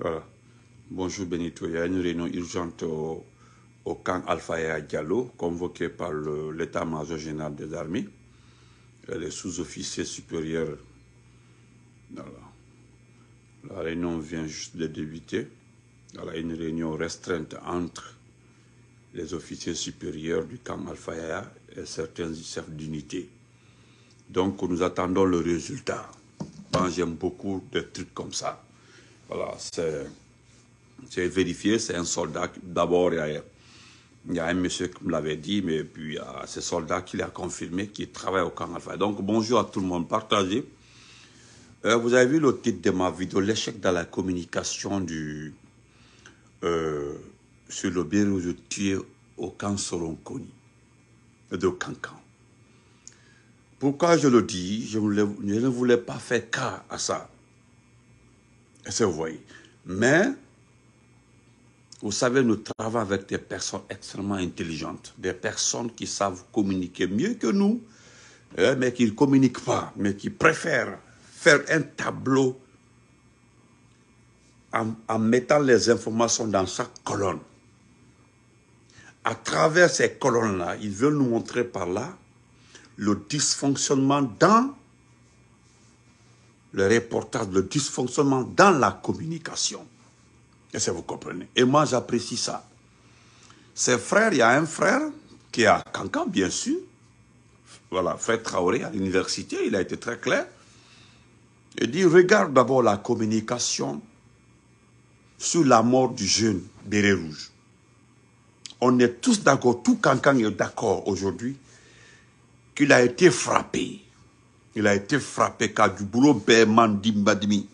Voilà. Bonjour Benito. Il y a une réunion urgente au, camp Alpha et Diallo, convoquée par l'état-major général des armées. Et les sous-officiers supérieurs. Voilà. La réunion vient juste de débuter. Voilà, une réunion restreinte entre les officiers supérieurs du camp Alpha et certains chefs d'unité. Donc, nous attendons le résultat. J'aime beaucoup des trucs comme ça. Voilà, c'est vérifié, c'est un soldat. D'abord, il y, a, un monsieur qui me l'avait dit, mais puis il y a ce soldat qui l'a confirmé, qui travaille au camp Alpha. Donc, bonjour à tout le monde, partagez. Euh, vous avez vu le titre de ma vidéo, l'échec dans la communication du, euh, sur le bureau de tuer au camp Soronconi, de Cancan. Pourquoi je le dis? Je ne voulais pas faire cas à ça. Vous voyez? Mais, vous savez, nous travaillons avec des personnes extrêmement intelligentes, des personnes qui savent communiquer mieux que nous, hein, mais qui ne communiquent pas, mais qui préfèrent faire un tableau en, en mettant les informations dans chaque colonne. À travers ces colonnes-là, ils veulent nous montrer par là le dysfonctionnement dans le reportage, le dysfonctionnement dans la communication. Est-ce que vous comprenez? Et moi, j'apprécie ça. Ses frères, il y a un frère qui est à Cancan, bien sûr. Voilà, frère Traoré à l'université, il a été très clair. Il dit, regarde d'abord la communication sur la mort du jeune béret rouge. On est tous d'accord, tout Cancan est d'accord aujourd'hui qu'il a été frappé. Il a été frappé car du boulot Béman Dimbadimi.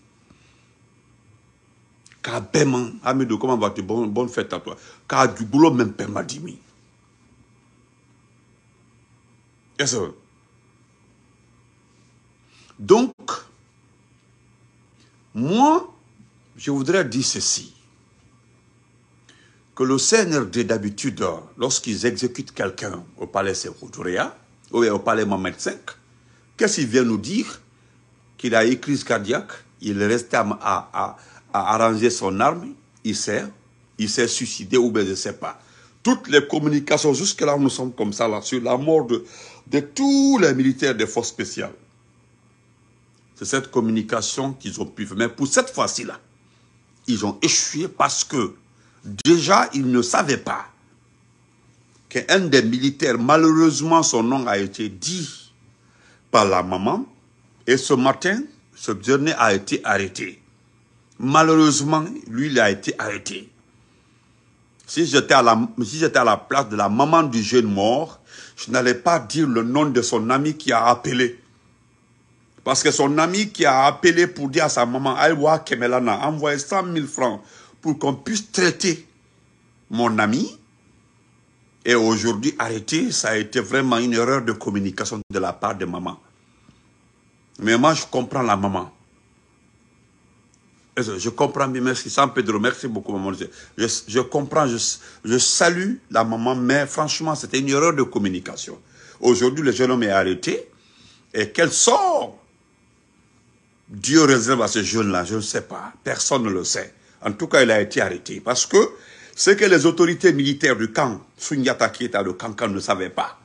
Car Béman, Amidou, comment vas-tu? Bonne, fête à toi. Car du boulot même Bémadimi. Est-ce que- Donc, moi, je voudrais dire ceci. Que le CNRD, d'habitude, lorsqu'ils exécutent quelqu'un au palais Sekoutouria, ou au palais Mohamed V, qu'est-ce qu'il vient nous dire Qu'il a eu crise cardiaque, il à- à- à arranger son arme, il s'est, il s'est suicidé ou bien je ne sais pas. Toutes les communications, jusque-là, nous sommes comme ça, là, sur la mort de, de tous les militaires des forces spéciales. C'est cette communication qu'ils ont pu faire. Mais pour cette fois-ci-là, ils ont échoué parce que déjà, ils ne savaient pas qu'un des militaires, malheureusement, son nom a été dit par la maman. Et ce matin, ce dernier a été arrêté. Malheureusement, lui, il a été arrêté. Si j'étais à la, si à la place de la maman du jeune mort, je n'allais pas dire le nom de son ami qui a appelé. Parce que son ami qui a appelé pour dire à sa maman, Aïwa Kemelana, envoyez 100 000 francs pour qu'on puisse traiter mon ami. Et aujourd'hui, arrêté, ça a été vraiment une erreur de communication de la part de maman. Mais moi, je comprends la maman. Je comprends merci. San Pedro, merci beaucoup, maman. Je, je- comprends, je, je salue la maman, mais franchement, c'était une erreur de communication. Aujourd'hui, le jeune homme est arrêté. Et quel sort Dieu réserve à ce jeune-là, je ne sais pas. Personne ne le sait. En tout cas, il a été arrêté. Parce que ce que les autorités militaires du camp, Sunyata qui était le camp, ne savaient pas,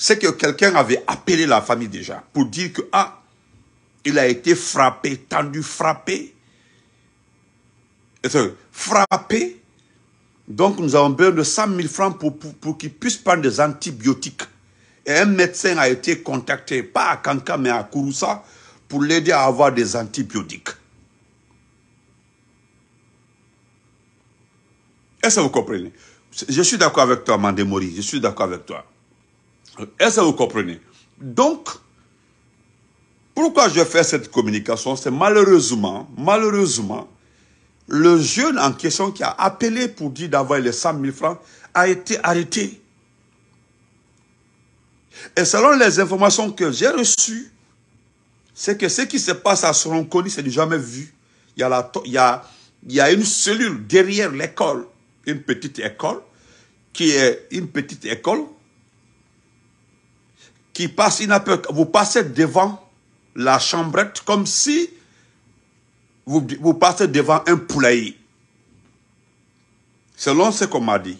c'est que quelqu'un avait appelé la famille déjà pour dire que, ah, il a été frappé, tendu, frappé. Frappé. Donc, nous avons besoin de 100 000 francs pour, pour, pour qu'il puisse prendre des antibiotiques. Et un médecin a été contacté, pas à Kanka, mais à Kouroussa, pour l'aider à avoir des antibiotiques. Est-ce que vous comprenez? Je suis d'accord avec toi, Mandemori, je suis d'accord avec toi. Est-ce que vous comprenez? Donc, pourquoi je fais cette communication? C'est malheureusement, malheureusement, le jeune en question qui a appelé pour dire d'avoir les 100 000 francs a été arrêté. Et selon les informations que j'ai reçues, c'est que ce qui se passe à Soronconi, c'est du jamais vu. Il y, a une cellule derrière l'école, une petite école, qui est une petite école, qui passe, vous passez devant la chambrette comme si vous, vous passez devant un poulailler. Selon ce qu'on m'a dit.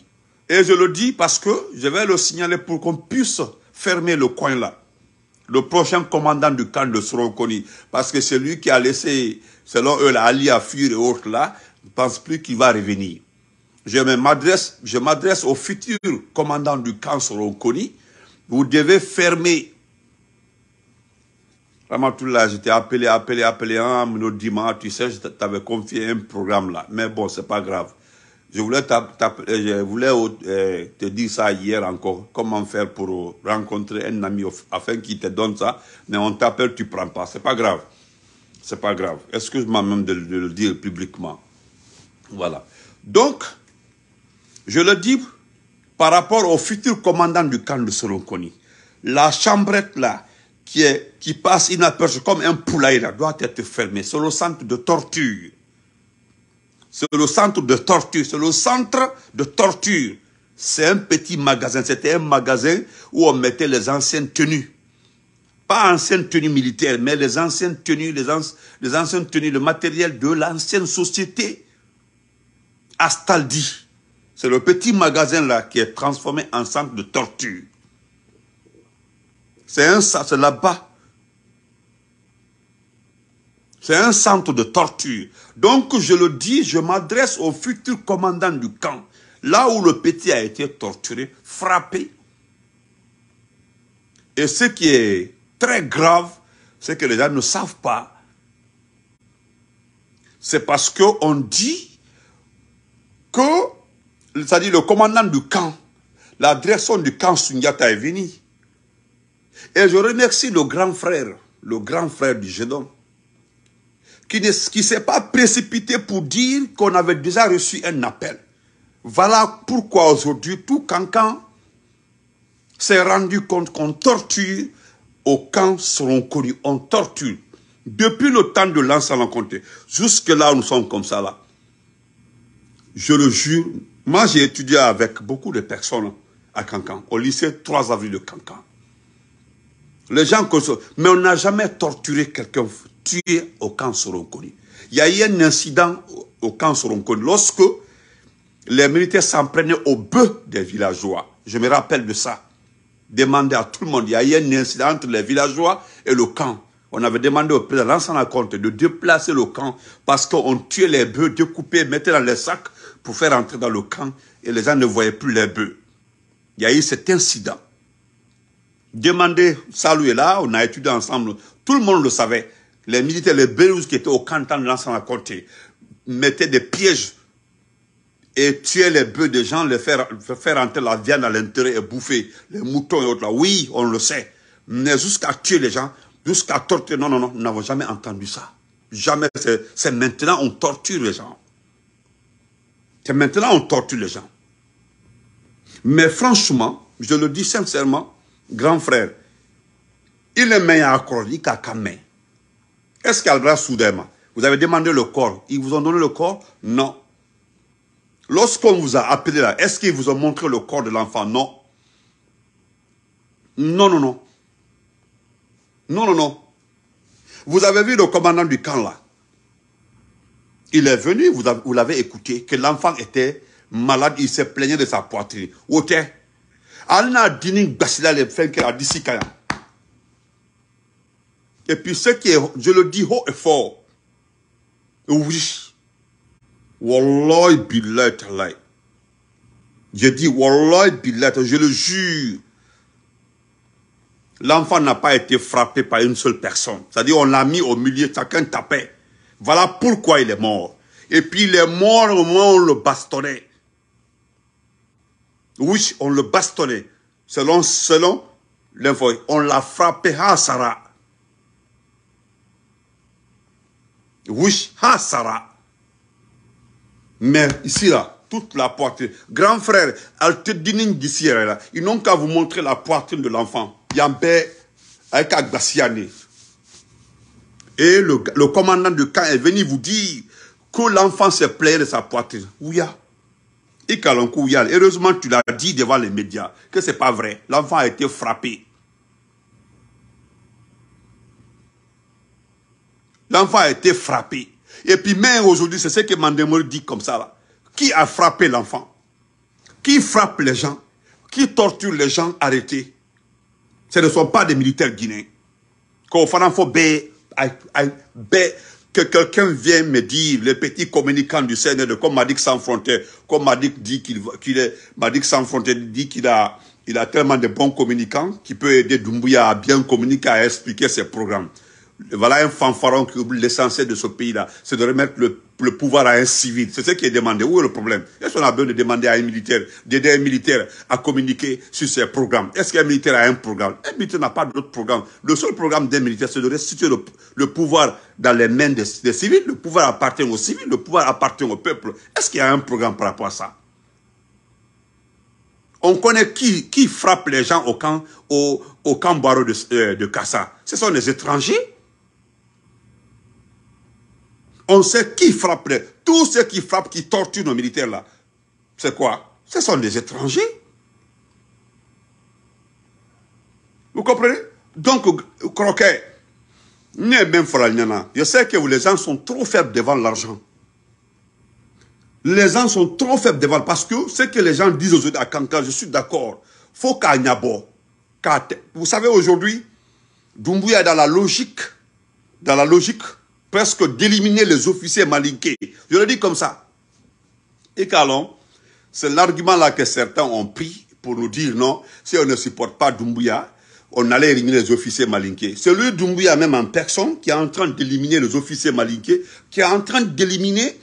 Et je le dis parce que je vais le signaler pour qu'on puisse fermer le coin là. Le prochain commandant du camp de Sorokoni. Parce que c'est lui qui a laissé, selon eux, la Ali à fuir et autres là, ne pense plus qu'il va revenir. Je m'adresse, je m'adresse au futur commandant du camp Sorokoni. Vous devez fermer là, j'étais appelé, appelé, appelé un dimanche, tu sais, je t'avais confié un programme là. Mais bon, c'est pas grave. Je voulais, voulais euh, te dire ça hier encore, comment faire pour rencontrer un ami afin qu'il te donne ça, mais on t'appelle, tu prends pas, c'est pas grave. C'est pas grave. Excuse-moi même de, le dire publiquement. Voilà. Donc, je le dis par rapport au futur commandant du camp de Solonconi. La chambrette là, qui, est, qui passe inaperçue comme un poulailler doit être fermée. C'est le centre de torture. C'est le centre de torture. C'est le centre de torture. C'est un petit magasin. C'était un magasin où on mettait les anciennes tenues. Pas anciennes tenues militaires, mais les anciennes tenues, les, les anciennes tenues, le matériel de l'ancienne société. Astaldi. C'est le petit magasin là qui est transformé en centre de torture. C'est un, c'est là-bas c'est un centre de torture. Donc, je le dis, je m'adresse au futur commandant du camp. Là où le petit a été torturé, frappé. Et ce qui est très grave, c'est que les gens ne savent pas. C'est parce qu'on dit que, c'est-à-dire le commandant du camp, la direction du camp Sunyata est venue. Et je remercie le grand frère, le grand frère du Gédon, qui ne s'est pas précipité pour dire qu'on avait déjà reçu un appel. Voilà pourquoi aujourd'hui, tout cancan s'est rendu compte qu'on torture au camp seront connus. On torture. Depuis le temps de l'ensemble compté, jusque là où nous sommes comme ça là. Je le jure, moi j'ai étudié avec beaucoup de personnes à Cancan, au lycée 3 avril de Cancan. Les gens mais on n'a jamais torturé quelqu'un tué au camp Soronkoni. Il y a eu un incident au camp Soronkoni lorsque les militaires s'en prenaient au bœuf des villageois. Je me rappelle de ça. Demandez à tout le monde. Il y a eu un incident entre les villageois et le camp. On avait demandé au président l'ensemble compte de déplacer le camp parce qu'on tuait les bœufs, découpés, mettait dans les sacs pour faire entrer dans le camp et les gens ne voyaient plus les bœufs. Il y a eu cet incident. Demandez, salut est là, on a étudié ensemble, tout le monde le savait les militaires, les Bélouz qui étaient au canton de l'ensemble à côté, mettaient des pièges et tuaient les bœufs des gens, les faire, entrer la viande à l'intérieur et bouffer les moutons et autres. Oui, on le sait. Mais jusqu'à tuer les gens, jusqu'à torturer, non, non, non, nous n'avons jamais entendu ça. Jamais, c'est maintenant on torture les gens. Maintenant on torture les gens. Mais franchement, je le dis sincèrement, grand frère, il est meilleur à croire, il est-ce qu'il y a grâce soudainement? Vous avez demandé le corps. Ils vous ont donné le corps? Non. Lorsqu'on vous a appelé là, est-ce qu'ils vous ont montré le corps de l'enfant? Non. Non, non, non. Non, non, non. Vous avez vu le commandant du camp là? Il est venu, vous l'avez écouté, que l'enfant était malade, il s'est plaigné de sa poitrine. Alna dini. Et puis ce qui est, je le dis haut et fort, oui, Wallahi billah talai. Je dis je le jure. L'enfant n'a pas été frappé par une seule personne. C'est-à-dire on l'a mis au milieu, chacun tapait. Voilà pourquoi il est mort. Et puis il est mort au moment on le bastonnait. Oui, on le bastonnait. Selon, selon l'info, on l'a frappé à Sarah. Oui, ha, Sarah. Mais ici, là, toute la poitrine. Grand frère, ils n'ont qu'à vous montrer la poitrine de l'enfant. Yambé, avec Agbassiane. Et le, commandant du camp est venu vous dire que l'enfant s'est plaint de sa poitrine. Ouya. Heureusement, tu l'as dit devant les médias que c'est pas vrai. L'enfant a été frappé. L'enfant a été frappé. Et puis même aujourd'hui, c'est ce que Mandemori dit comme ça. Qui a frappé l'enfant? Qui frappe les gens? Qui torture les gens arrêtés? Ce ne sont pas des militaires guinéens. Que quelqu'un vienne me dire, les petits communicants du CNR, comme Madik Sans Frontières, comme Madik dit qu'il est, Madik Sans Frontières dit qu'il a, il a tellement de bons communicants qui peut aider Doumbouya à bien communiquer, à expliquer ses programmes. Voilà un fanfaron qui oublie l'essentiel de ce pays-là, c'est de remettre le, pouvoir à un civil. C'est ce qui est demandé. Où est le problème? Est-ce qu'on a besoin de demander à un militaire, d'aider un militaire à communiquer sur ses programmes? Est-ce qu'un militaire a un programme? Un militaire n'a pas d'autre programme. Le seul programme d'un militaire, c'est de restituer le, pouvoir dans les mains des, civils. Le pouvoir appartient aux civils, le pouvoir appartient au peuple. Est-ce qu'il y a un programme par rapport à ça? On connaît qui, qui frappe les gens au camp, au camp barreau de, euh, de Kassa. Ce sont les étrangers on sait qui frappe. Tous ceux qui frappent, qui torturent nos militaires là, c'est quoi? Ce sont des étrangers. Vous comprenez? Donc, croquet, je sais que les gens sont trop faibles devant l'argent. Les gens sont trop faibles devant parce que ce que les gens disent aujourd'hui à Kankan, je suis d'accord. Faut qu'à Vous savez aujourd'hui, Doumbouya est dans la logique, dans la logique presque d'éliminer les officiers malinqués. Je le dis comme ça. Et qu'allons, c'est l'argument là que certains ont pris pour nous dire non, si on ne supporte pas Doumbouya, on allait éliminer les officiers malinqués. C'est lui, Doumbouya, même en personne, qui est en train d'éliminer les officiers malinqués, qui est en train d'éliminer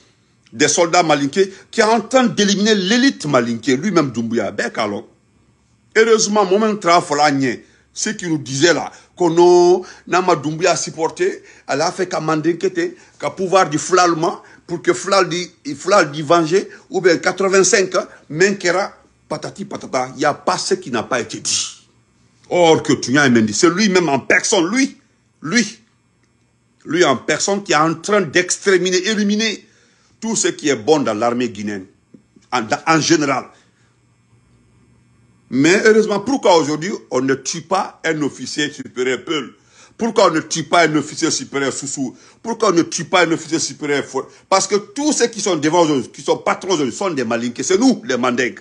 des soldats malinqués, qui est en train d'éliminer l'élite malinquée, lui-même Doumbouya. Ben, Heureusement, moment travail, ce qui nous disait là, qu'on n'a Doumbouya supporté, elle a fait qu'à mandinquete, qu'à pouvoir du flallement, pour que flal dit, flal dit venger, ou bien 85 ans, Menkera, patati patata, il n'y a pas ce qui n'a pas été dit. Or que tu as dit, c'est lui-même en personne, lui, lui, lui en personne qui est en train d'exterminer, éliminer tout ce qui est bon dans l'armée guinéenne, en général. Mais heureusement, pourquoi aujourd'hui on ne tue pas un officier supérieur Peul? Pourquoi on ne tue pas un officier supérieur Soussou? Pourquoi on ne tue pas un officier supérieur Fort Parce que tous ceux qui sont devant eux, qui sont patrons eux, sont des malinqués. C'est nous, les mandingues.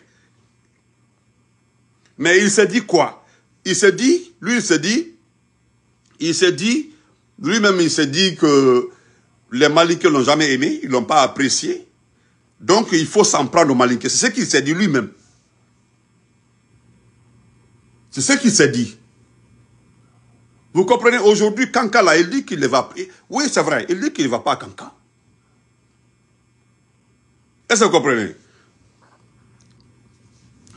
Mais il se dit quoi? Il se dit, lui il se dit, il se dit, lui-même il se dit que les malinqués l'ont jamais aimé, ils l'ont pas apprécié. Donc il faut s'en prendre aux malinqués. C'est ce qu'il s'est dit lui-même. C'est ce qu'il s'est dit. Vous comprenez, aujourd'hui, Kanka, là, il dit qu'il ne va pas. Oui, c'est vrai, il dit qu'il ne va pas à Kanka. Est-ce que vous comprenez?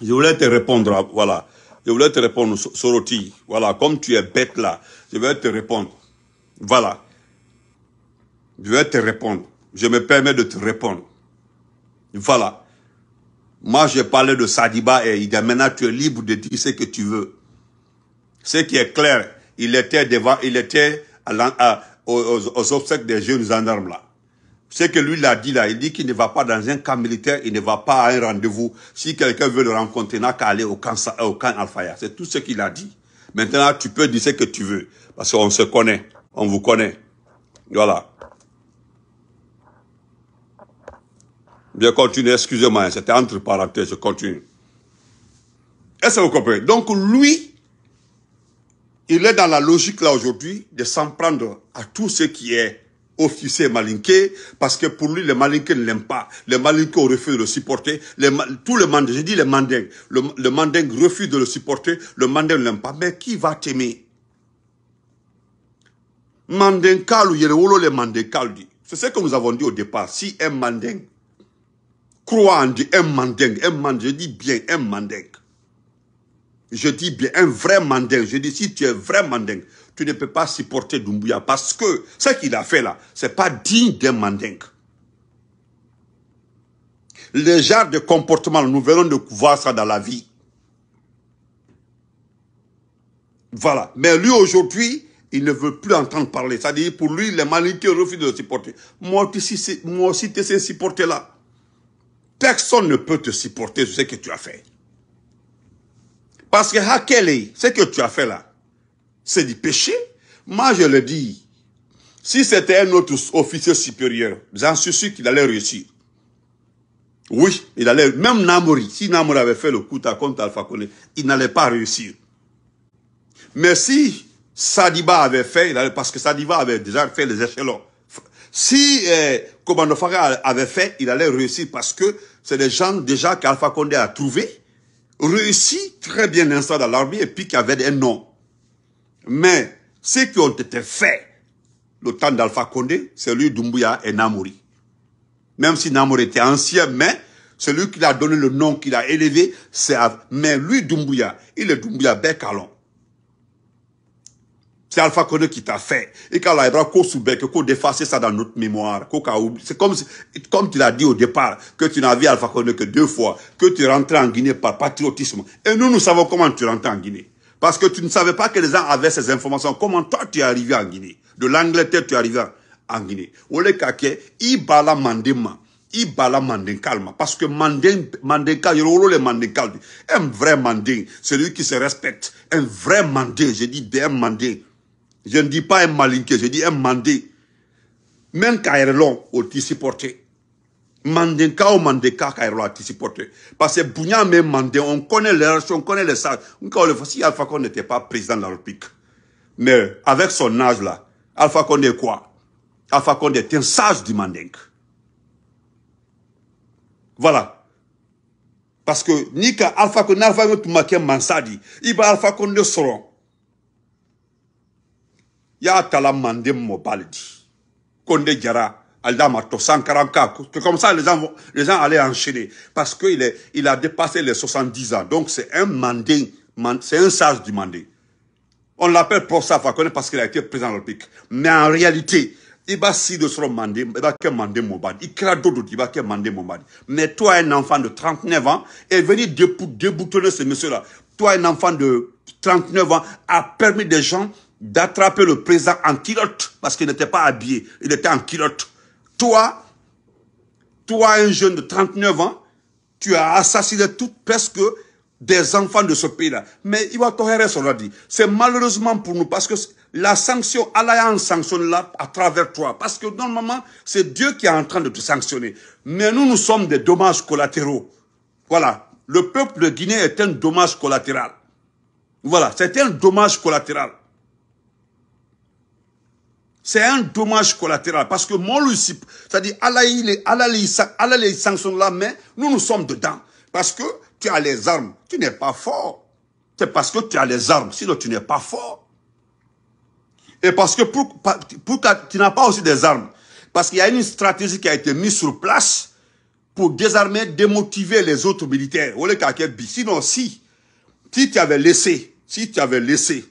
Je voulais te répondre, voilà. Je voulais te répondre, Soroti. Voilà, comme tu es bête là, je vais te répondre. Voilà. Je vais te répondre. Je me permets de te répondre. Voilà. Moi, j'ai parlé de Sadiba et il dit maintenant tu es libre de dire ce que tu veux. Ce qui est clair, il était devant, il était aux, obsèques des jeunes gendarmes là. Ce que lui l'a dit là, il dit qu'il ne va pas dans un camp militaire, il ne va pas à un rendez-vous. Si quelqu'un veut le rencontrer, il n'a qu'à aller au camp, au camp Alfaya. C'est tout ce qu'il a dit. Maintenant, tu peux dire ce que tu veux. Parce qu'on se connaît. On vous connaît. Voilà. Je continue, excusez-moi, c'était entre parenthèses, je continue. Est-ce que vous comprenez? Donc lui, il est dans la logique là aujourd'hui de s'en prendre à tout ce qui est officier malinqué, parce que pour lui, les malinqués ne l'aiment pas. Les malinqués refusé de le supporter. Tous les mandingues, j'ai dit les mandingues, le, le mandingue refuse de le supporter, le mandingue ne l'aime pas. Mais qui va t'aimer? Mandingue, les mandingue, c'est ce que nous avons dit au départ. Si un mandingue crois en Dieu, un mandingue, un mandingue, je dis bien un mandingue. Je dis bien un vrai mandingue. Je dis si tu es vrai mandingue, tu ne peux pas supporter Doumbouya parce que ce qu'il a fait là, c'est pas digne d'un mandingue. Le genre de comportement, nous venons de voir ça dans la vie. Voilà. Mais lui aujourd'hui, il ne veut plus entendre parler. C'est-à-dire pour lui, les malinqués refusent de supporter. Moi moi aussi, tu sais supporter là. Personne ne peut te supporter ce que tu as fait. Parce que Hakele, ce que tu as fait là, c'est du péché. Moi, je le dis. Si c'était un autre officier supérieur, j'en suis sûr qu'il allait réussir. Oui, il allait, même Namori, si Namori avait fait le coup contre Alpha Condé, il n'allait pas réussir. Mais si Sadiba avait fait, parce que Sadiba avait déjà fait les échelons. Si eh, Komando avait fait, il allait réussir parce que c'est des gens déjà qu'Alpha Condé a trouvé, réussi très bien l'instant dans l'armée et puis qui avaient un nom. Mais ceux qui ont été faits le temps d'Alpha Condé, c'est lui Doumbouya et Namori. Même si Namori était ancien, mais celui qui a donné le nom, qu'il a élevé, c'est... Mais lui, Doumbouya, il est Doumbouya Bekalon. C'est Alpha Condé qui t'a fait. Et quand il qu'on soubek, qu'on défasse ça dans notre mémoire. C'est comme, comme tu l'as dit au départ, que tu n'as vu Alpha Condé que deux fois, que tu es rentré en Guinée par patriotisme. Et nous, nous savons comment tu rentres en Guinée. Parce que tu ne savais pas que les gens avaient ces informations. Comment toi, tu es arrivé en Guinée? De l'Angleterre, tu es arrivé en Guinée. Ole kake, ibala mandema. Ibala kalma. Parce que mandin, mandenka, yoro le mandenkal. Un vrai mandin, celui qui se respecte. Un vrai mandin, je dis bien mandin. Je ne dis pas un malinqué, je dis un mandé. Même long, au tissu porté. Mandenka ou mandeka kairlo a tissu porté. Parce que Bounia même mandé, on connaît les relations, on connaît les sages. Si Alpha Condé n'était pas président de la République. Mais avec son âge là, Alpha Condé est quoi? Alpha Condé est un sage du Manding. Voilà. Parce que Nika Alpha Condé, Alpha Condé, Mansadi, il va Alpha Condé seront y'a tala mande mobaldi Konde Djara Aldama to 144 comme ça les gens les gens allaient enchaîner. Parce que il est il a dépassé les 70 ans. Donc c'est un mandé c'est un sage du mandé. On l'appelle Prosa Fakone parce qu'il a été président de pic mais en réalité il va si de son mandé il va que mandé mobadi il crée d'autres il va que mandé mobadi. Mais toi un enfant de 39 ans est venu déboutonner ce monsieur là toi un enfant de 39 ans a permis des gens d'attraper le président en kilote parce qu'il n'était pas habillé, il était en kilote. Toi, toi, un jeune de 39 ans, tu as assassiné tout presque des enfants de ce pays-là. Mais il va te dit. C'est malheureusement pour nous parce que la sanction, Allah sanctionne là à travers toi. Parce que normalement, c'est Dieu qui est en train de te sanctionner. Mais nous, nous sommes des dommages collatéraux. Voilà. Le peuple de Guinée est un dommage collatéral. Voilà. C'est un dommage collatéral. C'est un dommage collatéral parce que mon Lucifer, c'est-à-dire Allah, il Allah, Allah les sanctionne là, mais nous, nous sommes dedans. Parce que tu as les armes, tu n'es pas fort. C'est parce que tu as les armes, sinon tu n'es pas fort. Et parce que pour, pour, tu n'as pas aussi des armes, parce qu'il y a une stratégie qui a été mise sur place pour désarmer, démotiver les autres militaires. Sinon, si, si tu avais laissé, si tu avais laissé,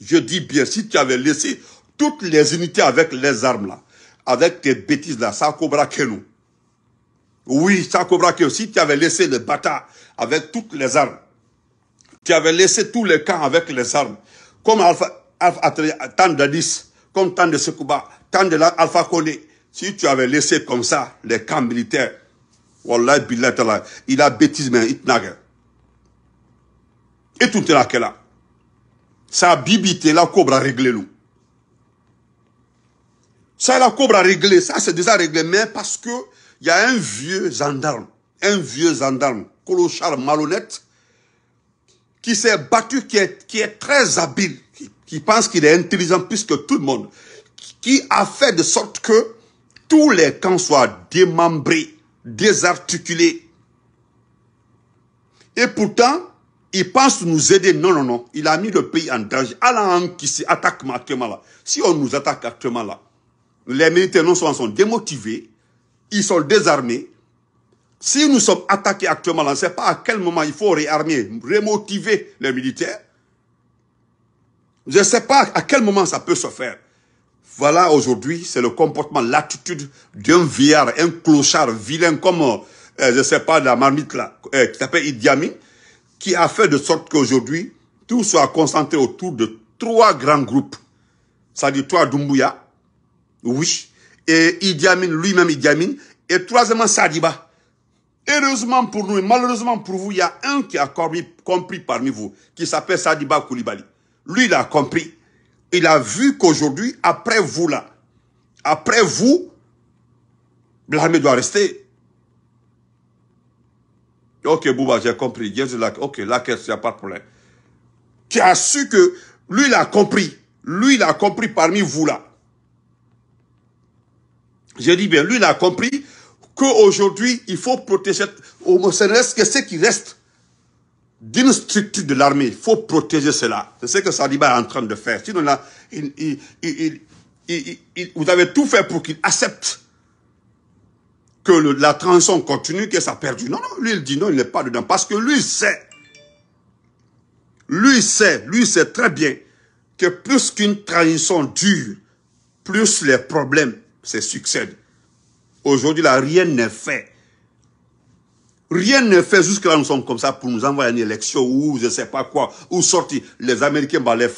je dis bien, si tu avais laissé toutes les unités avec les armes là, avec tes bêtises là, ça cobra que nous. Oui, ça cobra que si tu avais laissé les bâtards avec toutes les armes, tu avais laissé tous les camps avec les armes, comme Alpha, Alpha tant comme tant de Sekouba, tant de Alpha Kone, si tu avais laissé comme ça les camps militaires, Wallah, il a bêtise, mais il Et tout est là, là. Ça bibité, la cobra réglé nous. Ça, la cobra réglé, ça c'est déjà réglé, mais parce que il y a un vieux gendarme, un vieux gendarme, colochard malhonnête, qui s'est battu, qui est, qui est très habile, qui, pense qu'il est intelligent plus que tout le monde, qui a fait de sorte que tous les camps soient démembrés, désarticulés. Et pourtant, il pense nous aider. Non, non, non. Il a mis le pays en danger. Allah qui s'attaque actuellement là. Si on nous attaque actuellement là, les militaires non seulement sont démotivés, ils sont désarmés. Si nous sommes attaqués actuellement, on ne sait pas à quel moment il faut réarmer, remotiver les militaires. Je ne sais pas à quel moment ça peut se faire. Voilà, aujourd'hui, c'est le comportement, l'attitude d'un vieillard, un clochard vilain comme, euh, je ne sais pas, la marmite là, euh, qui s'appelle Idi qui a fait de sorte qu'aujourd'hui, tout soit concentré autour de trois grands groupes. Ça dit toi, Doumbouya, oui. Et Idi Amin, lui-même Idi Amin. Et troisièmement, Sadiba. Heureusement pour nous malheureusement pour vous, il y a un qui a compris, parmi vous, qui s'appelle Sadiba Koulibaly. Lui, il a compris. il a vu qu'aujourd'hui, après vous là, après vous, l'armée doit rester. Ok, Bouba, j'ai compris. Ok, la caisse, il n'y a pas de problème. Tu as su que lui, il a compris. Lui, il a compris parmi vous là. J'ai dit bien, lui, il a compris qu'aujourd'hui, il faut protéger, au reste que ce qui reste d'une structure de l'armée, il faut protéger cela. C'est ce que Saliba est en train de faire. Sinon, là, vous avez tout fait pour qu'il accepte que la transition continue, que ça a perdu. Non, non, lui, il dit non, il n'est pas dedans. Parce que lui sait, lui sait, lui sait très bien que plus qu'une transition dure, plus les problèmes se succèdent. Aujourd'hui, là, rien n'est fait. Rien n'est fait jusque-là, nous sommes comme ça pour nous envoyer une élection ou je ne sais pas quoi, ou sortir les Américains bah, les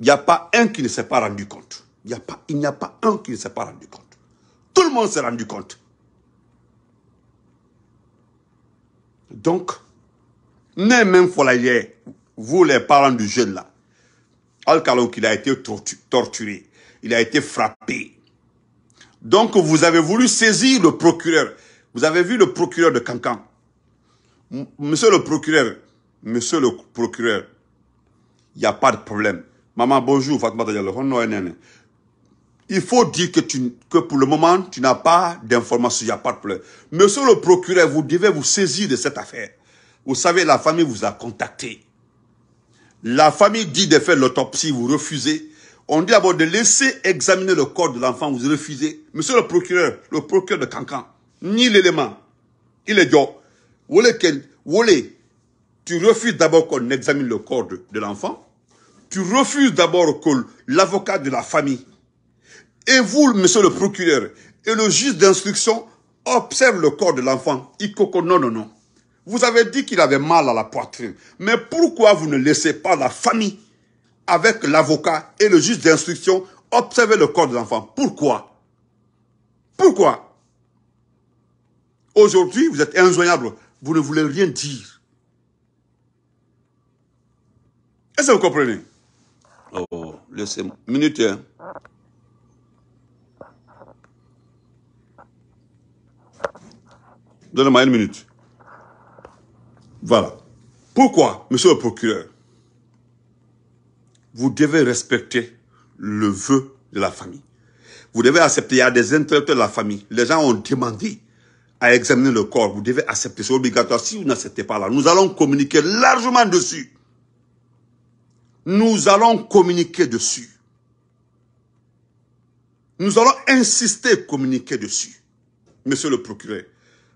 Il n'y a pas un qui ne s'est pas rendu compte. Il n'y a, pas, il un qui ne s'est pas rendu compte. Tout le monde s'est rendu compte. Donc, même Folaye, vous les parents du jeune là, al qu'il a été torturé, il a été frappé. Donc, vous avez voulu saisir le procureur. Vous avez vu le procureur de Cancan. Monsieur le procureur, monsieur le procureur, il n'y a pas de problème. Maman, bonjour, Il faut dire que, tu, que pour le moment, tu n'as pas d'informations, il n'y a pas de problème. Monsieur le procureur, vous devez vous saisir de cette affaire. Vous savez, la famille vous a contacté. La famille dit de faire l'autopsie, vous refusez. On dit d'abord de laisser examiner le corps de l'enfant, vous refusez. Monsieur le procureur, le procureur de Cancan, ni l'élément, il est dit, tu refuses d'abord qu'on examine le corps de, l'enfant. Tu refuses d'abord que l'avocat de la famille et vous, monsieur le procureur, et le juge d'instruction observe le corps de l'enfant. Non, non, non. Vous avez dit qu'il avait mal à la poitrine. Mais pourquoi vous ne laissez pas la famille, avec l'avocat et le juge d'instruction, observer le corps de l'enfant Pourquoi? Pourquoi? Aujourd'hui, vous êtes injoignable. Vous ne voulez rien dire. Est-ce que vous comprenez? Oh, laissez-moi. Minute. Hein. Donnez-moi une minute. Voilà. Pourquoi, monsieur le procureur, vous devez respecter le vœu de la famille. Vous devez accepter, il y a des intellectuels de la famille. Les gens ont demandé à examiner le corps. Vous devez accepter, c'est obligatoire. Si vous n'acceptez pas là, nous allons communiquer largement dessus. Nous allons communiquer dessus. Nous allons insister, communiquer dessus, monsieur le procureur.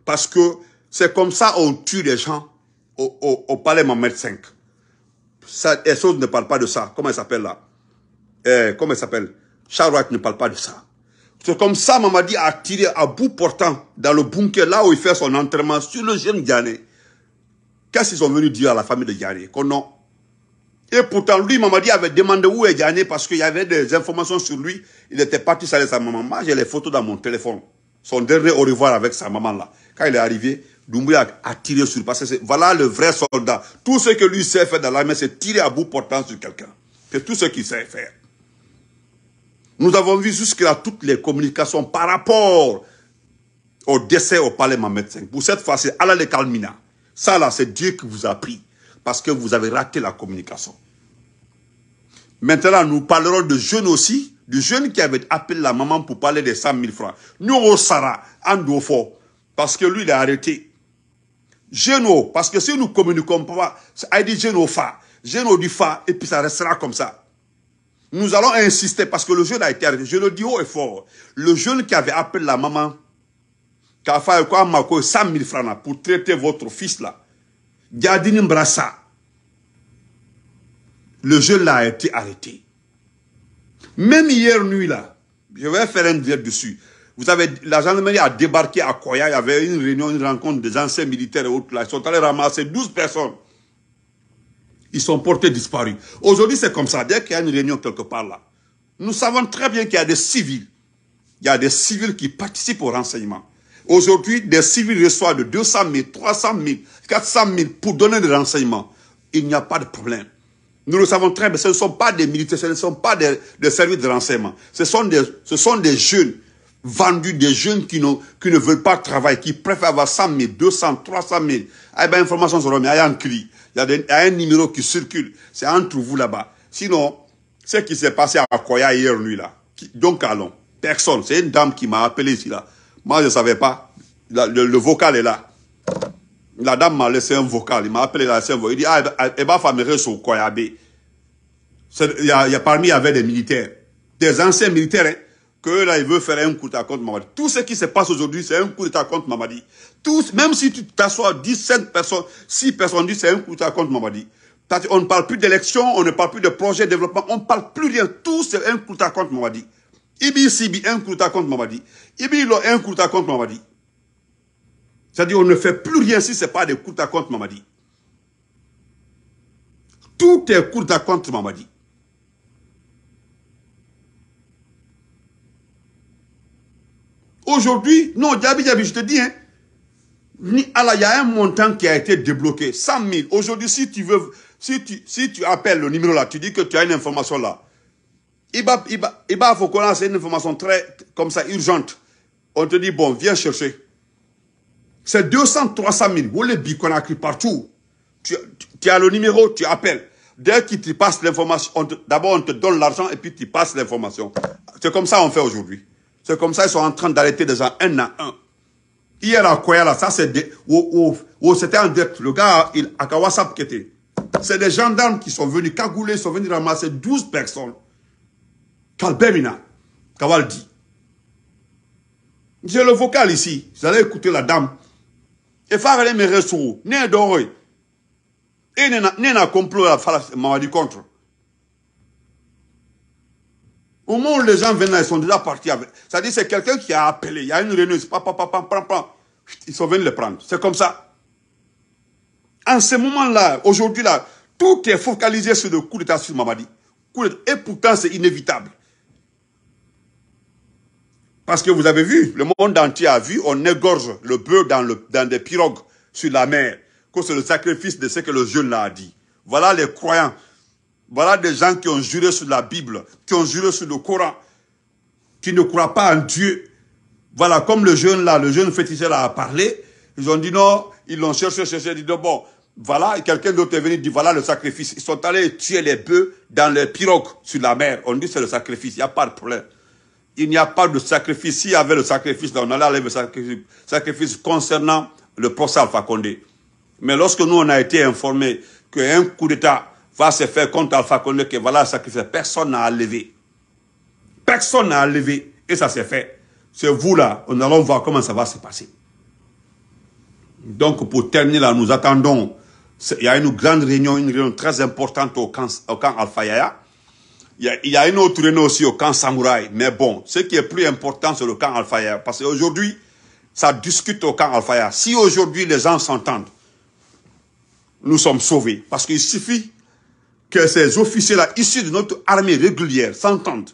Parce que c'est comme ça on tue les gens au, palais Mohamed V. Ça, ne parle pas de ça. Comment elle s'appelle là? Eh, Comment elle s'appelle? Charlotte ne parle pas de ça. C'est comme ça, Mamadi a tiré à bout portant dans le bunker, là où il fait son entraînement sur le jeune Diané. Qu'est-ce qu'ils sont venus dire à la famille de Diané? Qu'on non. Et pourtant, lui, Mamadi avait demandé où est Diané parce qu'il y avait des informations sur lui. Il était parti saluer sa maman. Moi, j'ai les photos dans mon téléphone. Son dernier au revoir avec sa maman là. Quand il est arrivé, Doumbouya a tiré sur parce que voilà le vrai soldat. Tout ce que lui sait faire dans l'armée, c'est tirer à bout portant sur quelqu'un. C'est tout ce qu'il sait faire. Nous avons vu jusque-là toutes les communications par rapport au décès au palais Mohamed V. Pour cette fois, c'est Allah le Kalmina. Ça là, c'est Dieu qui vous a pris parce que vous avez raté la communication. Maintenant, nous parlerons de jeunes aussi, du jeune qui avait appelé la maman pour parler des 100 000 francs. Nous, au Sarah, en parce que lui, il a arrêté. Géno, parce que si nous communiquons pas, dit Géno fa, Géno du fa, et puis ça restera comme ça. Nous allons insister parce que le jeune a été arrêté. Je le dis haut et fort. Le jeune qui avait appelé la maman, qui a fait quoi, 100 000 francs pour traiter votre fils là, Gardini Mbrassa, le jeune a été arrêté. Même hier nuit là, je vais faire un direct dessus. Vous savez, la gendarmerie a débarqué à Koya, il y avait une réunion, une rencontre des anciens militaires et autres là. Ils sont allés ramasser 12 personnes. Ils sont portés disparus. Aujourd'hui, c'est comme ça. Dès qu'il y a une réunion quelque part là, nous savons très bien qu'il y a des civils. Il y a des civils qui participent au renseignement. Aujourd'hui, des civils reçoivent de 200 000, 300 000, 400 000 pour donner des renseignements. Il n'y a pas de problème. Nous le savons très bien, ce ne sont pas des militaires, ce ne sont pas des, services de renseignement. Ce sont des, ce sont des jeunes vendus, des jeunes qui, qui ne veulent pas travailler, qui préfèrent avoir 100 000, 200, 300 000. Ah ben, information sur il y a un cri, il y a, un numéro qui circule. C'est entre vous là-bas. Sinon, ce qui s'est passé à Koya hier nuit là, donc allons, personne, c'est une dame qui m'a appelé ici là. Moi je ne savais pas, le, vocal est là. La dame m'a laissé un vocal, il m'a appelé, il a laissé un vocal. Il dit, ah, elle va faire sur Koyabe. Il y a, il y a parmi, il y avait des militaires, des anciens militaires, hein, que là, il veut faire un coup d'état contre Mamadi. Tout ce qui se passe aujourd'hui, c'est un coup d'état Mamadi. Tous, même si tu t'assois 17 personnes, 6 personnes disent c'est un coup d'état contre Mamadi. On ne parle plus d'élection, on ne parle plus de projet de développement, on ne parle plus rien. Tout c'est un coup d'état contre Mamadi. Ibi Sibi, un coup d'état contre Mamadi. Ibi Lo, un coup d'état contre Mamadi. C'est-à-dire, on ne fait plus rien si ce n'est pas des coups d'état contre Mamadi. Tout est coup d'état contre Mamadi. Aujourd'hui, non, Diaby Diaby, je te dis, hein, il y a un montant qui a été débloqué, 100 000. Aujourd'hui, si tu veux, si tu, si tu appelles le numéro là, tu dis que tu as une information là, il va, il va, il va, c'est une information très, comme ça, urgente. On te dit, bon, viens chercher. C'est 200, 300 000. Vous les écrit partout. Tu, tu, as le numéro, tu appelles. Dès qu'il te passe l'information, d'abord on te donne l'argent et puis tu passes l'information. C'est comme ça qu'on fait aujourd'hui. C'est comme ça ils sont en train d'arrêter des gens un à un. Hier à Koyala, ça c'est c'était en dette. Le gars, il, à Kawasap. C'est des gendarmes qui sont venus cagouler, sont venus ramasser 12 personnes. Kalbemina, Kawal dit. J'ai le vocal ici. Vous allez écouter la dame. Et faire les mes ressources. Né d'oreuil. Et n'a complot à m'a dit contre. Au moment où les gens viennent là, ils sont déjà partis avec. Dit c'est quelqu'un qui a appelé. Il y a une réunion, Ils sont venus le prendre. C'est comme ça. En ce moment-là, aujourd'hui là, tout est focalisé sur le coup d'état sur Mamadi. Et pourtant, c'est inévitable. Parce que vous avez vu, le monde entier a vu, on égorge le bœuf dans, des pirogues sur la mer, que c'est le sacrifice de ce que le jeune a dit. Voilà les croyants. Voilà des gens qui ont juré sur la Bible, qui ont juré sur le Coran, qui ne croient pas en Dieu. Voilà, comme le jeune là, le jeune féticheur là a parlé, ils ont dit non, ils l'ont cherché, cherché, ils ont dit bon, voilà, quelqu'un d'autre est venu dit voilà le sacrifice. Ils sont allés tuer les bœufs dans les pirogues sur la mer. On dit c'est le sacrifice, il n'y a pas de problème il n'y a pas de sacrifice. S'il y avait le sacrifice, on allait aller le sacrifice, sacrifice concernant le procès Alpha Condé. Mais lorsque nous, on a été informés qu'un coup d'État va se faire contre Alpha Condé, que voilà le sacrifice, personne n'a levé. Personne n'a levé. Et ça s'est fait. C'est vous là, on allons voir comment ça va se passer. Donc, pour terminer là, nous attendons, il y a une grande réunion, une réunion très importante au camp, Alpha Yaya. Il y, a, une autre réunion aussi au camp Samouraï. Mais bon, ce qui est plus important, c'est le camp Al-Faya. Parce qu'aujourd'hui, ça discute au camp Al-Faya. Si aujourd'hui les gens s'entendent, nous sommes sauvés. Parce qu'il suffit que ces officiers-là, issus de notre armée régulière, s'entendent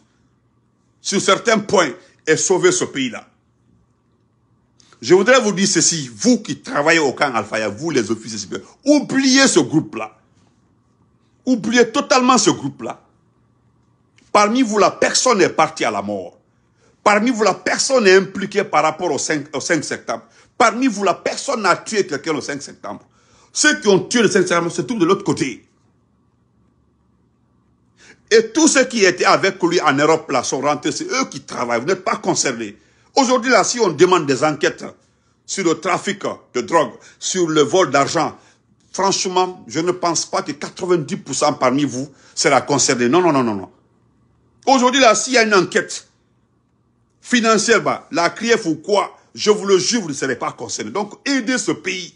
sur certains points et sauver ce pays-là. Je voudrais vous dire ceci, vous qui travaillez au camp Al-Faya, vous les officiers oubliez ce groupe-là. Oubliez totalement ce groupe-là. Parmi vous, la personne est partie à la mort. Parmi vous, la personne est impliquée par rapport au 5, au 5 septembre. Parmi vous, la personne a tué quelqu'un le 5 septembre. Ceux qui ont tué le 5 septembre se trouvent de l'autre côté. Et tous ceux qui étaient avec lui en Europe, là, sont rentrés. C'est eux qui travaillent. Vous n'êtes pas concernés. Aujourd'hui, là, si on demande des enquêtes sur le trafic de drogue, sur le vol d'argent, franchement, je ne pense pas que 90% parmi vous sera concerné. Non, non, non, non, non. Aujourd'hui, là, s'il y a une enquête financière, bah, la CRIEF ou quoi, je vous le jure, vous ne serez pas concerné. Donc, aidez ce pays.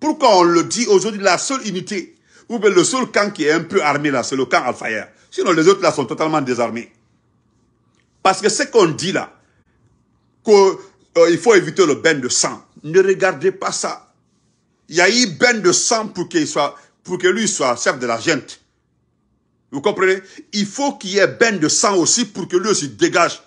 Pourquoi on le dit aujourd'hui, la seule unité, le seul camp qui est un peu armé là, c'est le camp Al-Fayr. Sinon, les autres là sont totalement désarmés. Parce que ce qu'on dit là, qu'il euh, faut éviter le bain de sang, ne regardez pas ça. Il y a eu bain de sang pour soit, pour que lui soit chef de la gente. Vous comprenez? Il faut qu'il y ait bain de sang aussi pour que lui aussi dégage.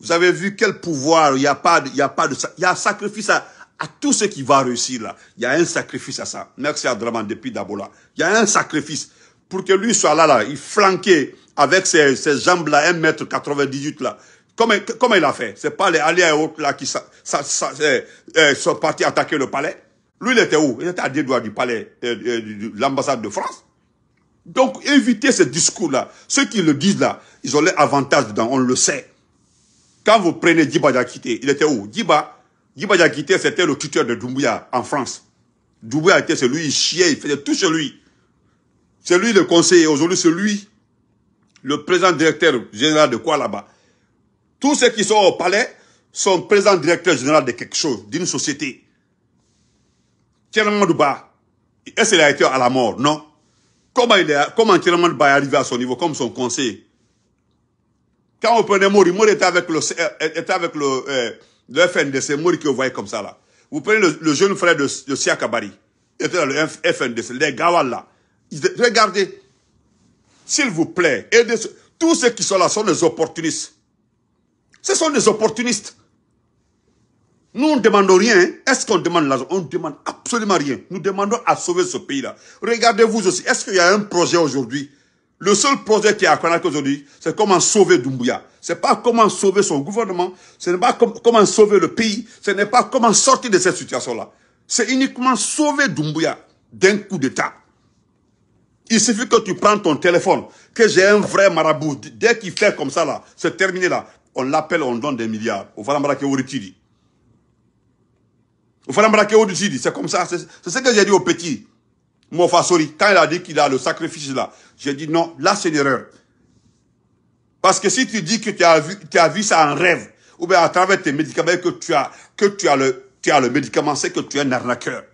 Vous avez vu quel pouvoir, il n'y a pas, y a pas de, il y a sacrifice à, à tout ce qui va réussir là, il y a un sacrifice à ça. Merci à Draman depuis Dabola. Il y a un sacrifice pour que lui soit là, là, il flanquait avec ses, ses jambes là, 1m98 là. Comment, comment il a fait? C'est pas les alliés autres là qui euh, euh, sont partis attaquer le palais. Lui, il était où? Il était à deux doigts du palais, euh, euh de l'ambassade de France. Donc, évitez ce discours-là. Ceux qui le disent là, ils ont l'avantage dedans, on le sait. Quand vous prenez Diakité, il était où? Diba, Diba Diakité, c'était le tuteur de Doumbouya en France. Doumbouya était celui, il chiait, il faisait tout chez lui. C'est lui le conseiller. Aujourd'hui, c'est lui, le président directeur général de quoi là-bas? Tous ceux qui sont au palais sont président directeur général de quelque chose, d'une société. Tiernan Douba, est-ce qu'il a été à la mort? Non. Comment, il est, est arrivé à son niveau, comme son conseiller? Quand on prenait Mori, Mori était avec le, était avec le, euh, le FNDC, Mori que vous voyez comme ça là. Vous prenez le, jeune frère de, Siakabari, il était dans le FNDC, les Gawal là. Regardez, s'il vous plaît, aidez tous ceux qui sont là sont des opportunistes. Ce sont des opportunistes. Nous, ne demande rien. Hein. Est-ce qu'on demande l'argent? On ne demande absolument rien. Nous demandons à sauver ce pays-là. Regardez-vous aussi. Est-ce qu'il y a un projet aujourd'hui Le seul projet qui est à Conakry aujourd'hui, c'est comment sauver Doumbouya. C'est pas comment sauver son gouvernement. Ce n'est pas comment sauver le pays. Ce n'est pas comment sortir de cette situation-là. C'est uniquement sauver Doumbouya d'un coup d'État. Il suffit que tu prends ton téléphone, que j'ai un vrai marabout. Dès qu'il fait comme ça, là, c'est terminé là. On l'appelle, on donne des milliards. Au. Au c'est comme ça. C'est ce que j'ai dit au Mofasori, quand il a dit qu'il a le sacrifice là, j'ai dit non, là c'est une erreur. Parce que si tu dis que tu as vu, tu as vu ça en rêve, ou bien à travers tes médicaments, que tu as, que tu as le, tu as le médicament, c'est que tu es un arnaqueur.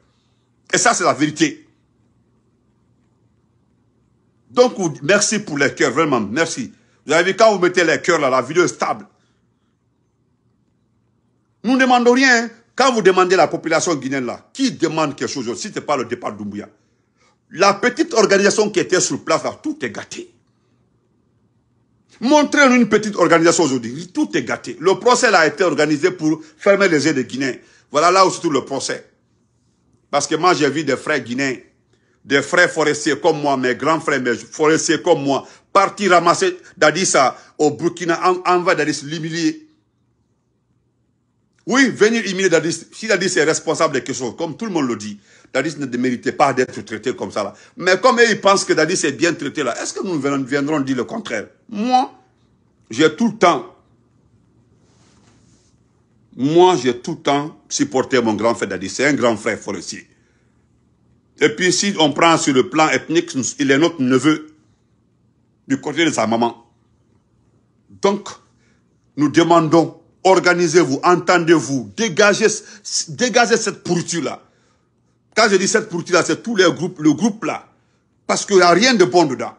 Et ça, c'est la vérité. Donc, merci pour les cœurs, vraiment, merci. Vous avez vu, quand vous mettez les cœurs là, la vidéo est stable. Nous ne demandons rien. Quand vous demandez la population guinéenne là, qui demande quelque chose, si ce n'est pas le départ d'Umbuya, la petite organisation qui était sur place là, tout est gâté. Montrez-nous une petite organisation aujourd'hui, tout est gâté. Le procès a été organisé pour fermer les yeux des Guinéens. Voilà là où se trouve le procès. Parce que moi, j'ai vu des frères guinéens des frères forestiers comme moi, mes grands frères mes forestiers comme moi, partir ramasser Dadissa au Burkina, en, va Dadis l'humilier. Oui, venir humilier Dadis. Si Dadis est responsable de quelque chose, comme tout le monde le dit, Dadis ne méritait pas d'être traité comme ça. Là. Mais comme ils pensent que Dadis est bien traité là, est-ce que nous viendrons dire le contraire? Moi, j'ai tout le temps, moi, j'ai tout le temps supporté mon grand frère Dadis. C'est un grand frère forestier. Et puis si on prend sur le plan ethnique, il est notre neveu du côté de sa maman. Donc, nous demandons, organisez-vous, entendez-vous, dégagez, dégagez cette pourriture-là. Quand je dis cette pourriture-là, c'est tous les groupes, le groupe là. Parce qu'il n'y a rien de bon dedans.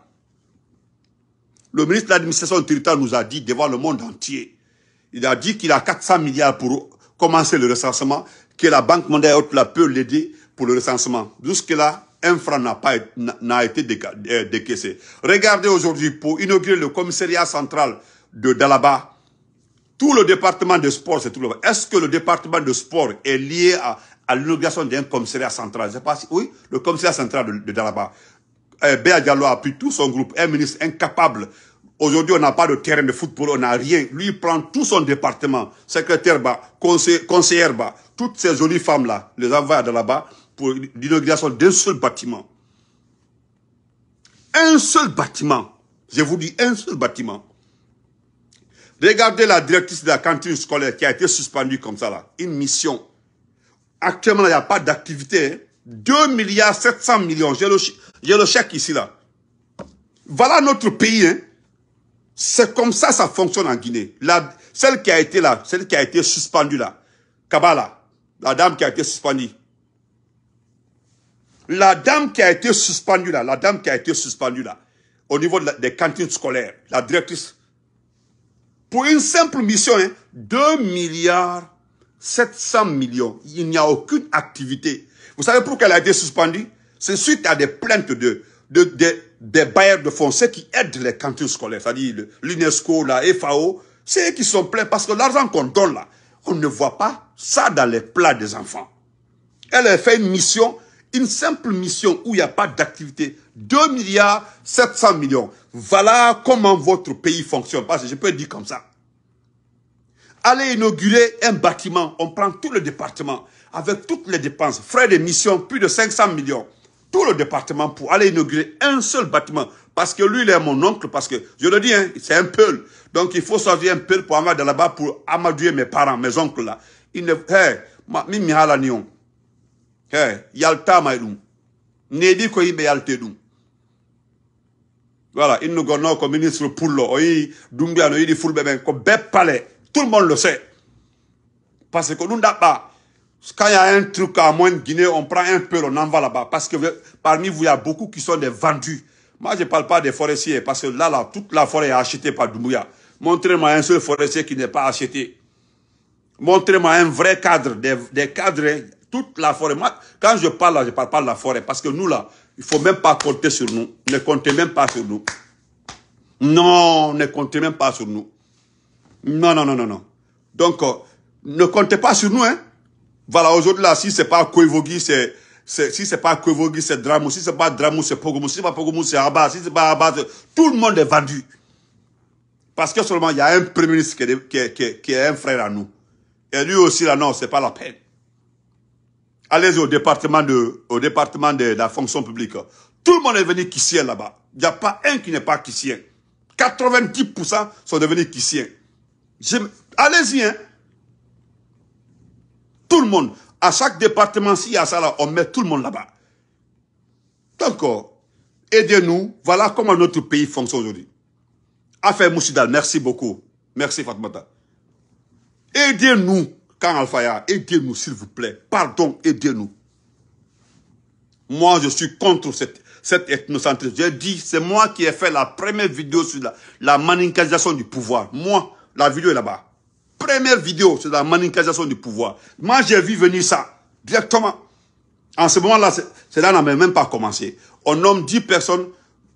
Le ministre de l'administration territoriale nous a dit devant le monde entier, il a dit qu'il a 400 milliards pour commencer le recensement, que la Banque mondiale peut l'aider pour le recensement. Jusque-là, un franc n'a pas n'a été euh, décaissé. Regardez aujourd'hui, pour inaugurer le commissariat central de Dalaba, tout le département de sport, c'est tout le Est-ce que le département de sport est lié à, à l'inauguration d'un commissariat central Je sais pas si, oui, le commissariat central de, de Dalaba. Euh, Béa Diallo a pris tout son groupe, un ministre incapable. Aujourd'hui, on n'a pas de terrain de football, on n'a rien. Lui, il prend tout son département, secrétaire bas, conseillère bas, toutes ces jolies femmes-là, les envoie à Dalaba pour l'inauguration d'un seul bâtiment. Un seul bâtiment. Je vous dis un seul bâtiment. Regardez la directrice de la cantine scolaire qui a été suspendue comme ça là. Une mission. Actuellement, il n'y a pas d'activité. 2 hein. milliards 700 millions. J'ai le, le, chèque ici là. Voilà notre pays. Hein. C'est comme ça ça fonctionne en Guinée. La, celle qui a été là, celle qui a été suspendue là. Kabala, la dame qui a été suspendue. La dame qui a été suspendue là, la dame qui a été suspendue là, au niveau des cantines scolaires, la directrice, pour une simple mission, 2 hein, milliards 700 millions, il n'y a aucune activité. Vous savez pourquoi elle a été suspendue? C'est suite à des plaintes de, de, des bailleurs de fonds, ceux qui aident les cantines scolaires, c'est-à-dire l'UNESCO, la FAO, c'est eux qui sont pleins parce que l'argent qu'on donne là, on ne voit pas ça dans les plats des enfants. Elle a fait une mission, une simple mission où il n'y a pas d'activité. 2 milliards 700 millions. Voilà comment votre pays fonctionne. Parce que je peux dire comme ça. Allez inaugurer un bâtiment, on prend tout le département avec toutes les dépenses, frais de mission, plus de 500 millions. Tout le département pour aller inaugurer un seul bâtiment. Parce que lui, il est mon oncle, parce que, je le dis, hein, c'est un peu. Donc, il faut sortir un peu pour de là-bas pour amadouer mes parents, mes oncles là. Il ne, hey, mi mi hala nion. Hey, yalta. Voilà, il nous gonno comme ministre Poullo, oyi Doumbia, oyi di fulbe ben, bep palais. Tout le monde le sait. Parce que nous. Quand il y a un truc à moins de Guinée, on prend un peu, on envoie là-bas. Parce que parmi vous, il y a beaucoup qui sont des vendus. Moi, je ne parle pas des forestiers, parce que là, là, toute la forêt est achetée par Doumbouya. Montrez-moi un seul forestier qui n'est pas acheté. Montrez-moi un vrai cadre, des, cadres, toute la forêt. Moi, quand je parle là, je ne parle pas de la forêt, parce que nous, là, il ne faut même pas compter sur nous. Ne comptez même pas sur nous. Non, ne comptez même pas sur nous. Non, non, non, non, non. Donc, euh, ne comptez pas sur nous, hein. Voilà, aujourd'hui, là, si c'est pas c'est, si c'est pas Kouevogi, c'est Dramou. Si c'est pas Dramou, c'est Pogomou. Si c'est pas Pogomou, c'est Abba. Si c'est pas Abba, tout le monde est vendu. Parce que seulement, il y a un premier ministre qui est, qui, qui, un frère à nous. Et lui aussi, là, non, c'est pas la peine. Allez au département de, au département de, la fonction publique. Tout le monde est venu quissien là-bas. Il n'y a pas un qui n'est pas quissien. 90% sont devenus quissiens. Allez-y, hein. Tout le monde. À chaque département, s'il y a ça là, on met tout le monde là-bas. Donc, aidez-nous. Voilà comment notre pays fonctionne aujourd'hui. Affaire Moussidal, merci beaucoup. Merci Fatmata. Aidez-nous, quand Alphaya, aidez-nous s'il vous plaît. Pardon, aidez-nous. Moi, je suis contre cette, cette ethnocentrisme. J'ai dit, c'est moi qui ai fait la première vidéo sur la, la manicalisation du pouvoir. Moi, la vidéo est là-bas. Première vidéo, c'est la manicalisation du pouvoir. Moi, j'ai vu venir ça directement. En ce moment-là, cela n'a même pas commencé. On nomme 10 personnes,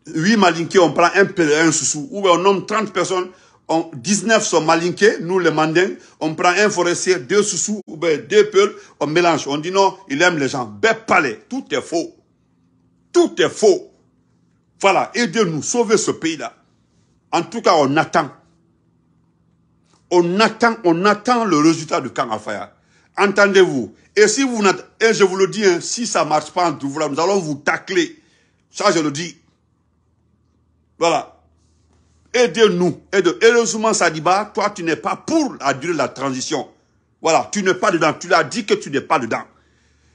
8 malinqués, on prend un un sous Ou on nomme 30 personnes, on, 19 sont malinqués, nous les mandins, on prend un forestier, deux sous ou bien deux peuls, on mélange. On dit non, il aime les gens. Ben palais, tout est faux. Tout est faux. Voilà, aidez-nous, sauvez ce pays-là. En tout cas, on attend on attend, on attend le résultat du camp Alfaya. Entendez-vous Et si vous et je vous le dis, hein, si ça ne marche pas entre vous, nous allons vous tacler. Ça, je le dis. Voilà. Aidez-nous. Aidez Heureusement, Sadiba, toi, tu n'es pas pour la durée de la transition. Voilà, tu n'es pas dedans. Tu l'as dit que tu n'es pas dedans.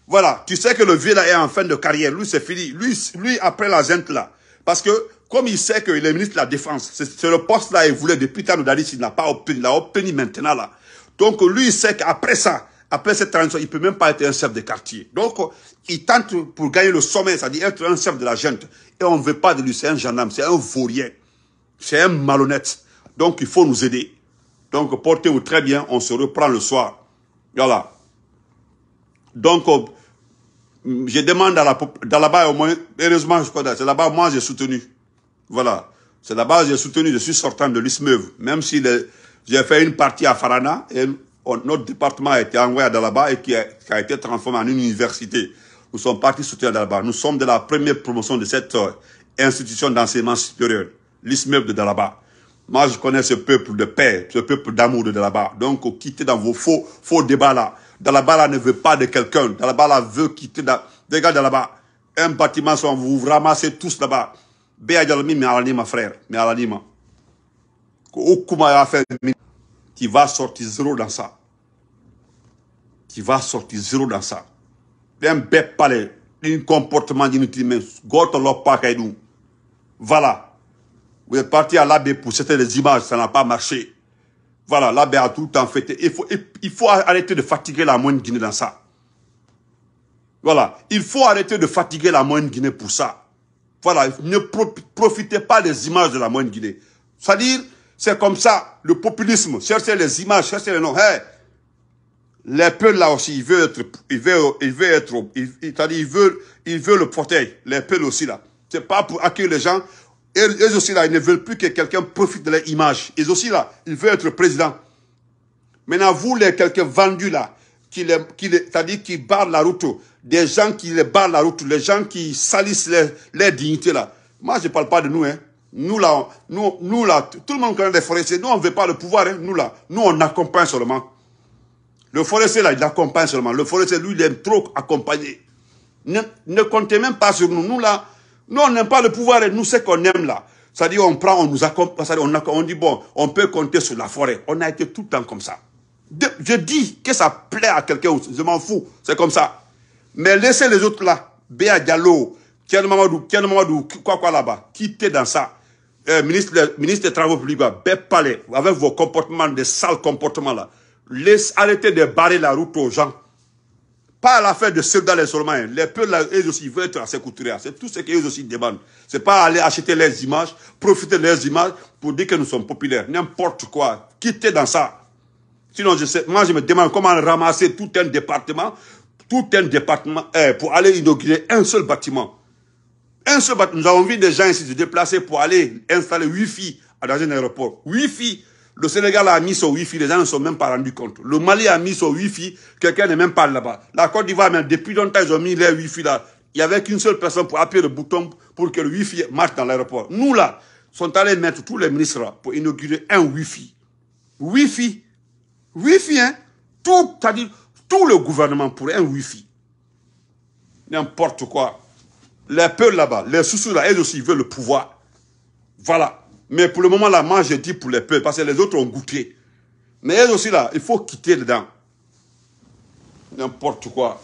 Voilà, tu sais que le vieux là est en fin de carrière. Lui, c'est fini. Lui, lui, après la gente là. Parce que comme il sait qu'il est ministre de la Défense, c'est le poste là, il voulait depuis Tano Dadis, il n'a pas obtenu, il l'a obtenu maintenant là. Donc lui, il sait qu'après ça, après cette transition, il ne peut même pas être un chef de quartier. Donc, il tente pour gagner le sommet, c'est-à-dire être un chef de la gente. Et on ne veut pas de lui, c'est un gendarme, c'est un vaurien. C'est un malhonnête. Donc, il faut nous aider. Donc, portez-vous très bien, on se reprend le soir. Voilà. Donc, je demande à la, dans là-bas, au moins, heureusement, c'est là-bas, moi, j'ai soutenu. Voilà. C'est là-bas j'ai soutenu, je suis sortant de l'ISMEV. Même si j'ai fait une partie à Farana, et notre département a été envoyé à Dalaba et qui a, été transformé en une université. Nous sommes partis soutenir Dalaba. Nous sommes de la première promotion de cette euh, institution d'enseignement supérieur, l'ISMEV de Dalaba. Moi, je connais ce peuple de paix, ce peuple d'amour de Dalaba. Donc, quittez dans vos faux, faux débats là. Dalaba là ne veut pas de quelqu'un. Dalaba là veut quitter, des gars Dalaba. Un bâtiment, vous vous ramassez tous là-bas. Béa Diallo mais alanima frère, mais alanima. a fait, tu vas sortir zéro dans ça. Tu vas sortir zéro dans ça. Un bête palais, un comportement d'inutile, mais goto pas Voilà. Vous êtes parti à l'abbé pour c'était des images, ça n'a pas marché. Voilà, l'abbé a tout le temps fait. Il faut, il faut arrêter de fatiguer la moyenne Guinée dans ça. Voilà. Il faut arrêter de fatiguer la moyenne Guinée pour ça. Voilà, ne profitez pas des images de la moyenne Guinée. C'est-à-dire, c'est comme ça, le populisme, cherchez les images, cherchez les noms. Les peuples là aussi, ils veulent être, ils veulent, ils veulent ils veulent, le fauteuil, les peuples aussi là. C'est pas pour accueillir les gens. Et eux aussi là, ils ne veulent plus que quelqu'un profite de leur image. Ils aussi là, ils veulent être président. Maintenant, vous, les quelques vendus là, qui, les, qui c'est-à-dire qui barrent la route, des gens qui les barrent la route, les gens qui salissent les, dignités là. Moi, je ne parle pas de nous, hein. Nous là, nous, nous là, tout le monde connaît les forestiers. Nous, on ne veut pas le pouvoir, hein. Nous là, nous, on accompagne seulement. Le forestier là, il accompagne seulement. Le forestier, lui, il aime trop accompagner. Ne, ne comptez même pas sur nous. Nous là, nous, on n'aime pas le pouvoir et nous, c'est qu'on aime là. C'est-à-dire, on prend, on nous accompagne, on, on dit, bon, on peut compter sur la forêt. On a été tout le temps comme ça. Je dis que ça plaît à quelqu'un, je m'en fous, c'est comme ça. Mais laissez les autres là, Béa Diallo, Kian Mamadou, Kian Mamadou, quoi quoi là-bas, quittez dans ça. Euh, ministre, ministre des Travaux publics, Palais, avec vos comportements, des sales comportements là. Laissez, arrêtez de barrer la route aux gens. Pas l'affaire de soldats les seulement. Les peuples, eux aussi, veulent être assez couturiers. C'est tout ce qu'eux aussi demandent. C'est pas aller acheter les images, profiter de leurs images pour dire que nous sommes populaires. N'importe quoi. Quittez dans ça. Sinon, je sais, moi, je me demande comment ramasser tout un département, tout un département, eh, pour aller inaugurer un seul bâtiment. Un seul bâtiment. Nous avons vu des gens ici se déplacer pour aller installer Wi-Fi dans un aéroport. Wi-Fi. Le Sénégal a mis son Wi-Fi, les gens ne sont même pas rendus compte. Le Mali a mis son Wi-Fi, quelqu'un n'est même pas là-bas. La Côte d'Ivoire, même depuis longtemps, ils ont mis les Wi-Fi là. Il n'y avait qu'une seule personne pour appuyer le bouton pour que le Wi-Fi marche dans l'aéroport. Nous là, sont allés mettre tous les ministres là pour inaugurer un Wi-Fi. Wi-Fi. Wi-Fi, hein. Tout, c'est-à-dire, tout le gouvernement pour un Wi-Fi. N'importe quoi. Les peuples là-bas, les sous là, elles aussi veulent le pouvoir. Voilà. Mais pour le moment, là, moi, je dis pour les peuples, parce que les autres ont goûté. Mais elles aussi, là, il faut quitter dedans. N'importe quoi.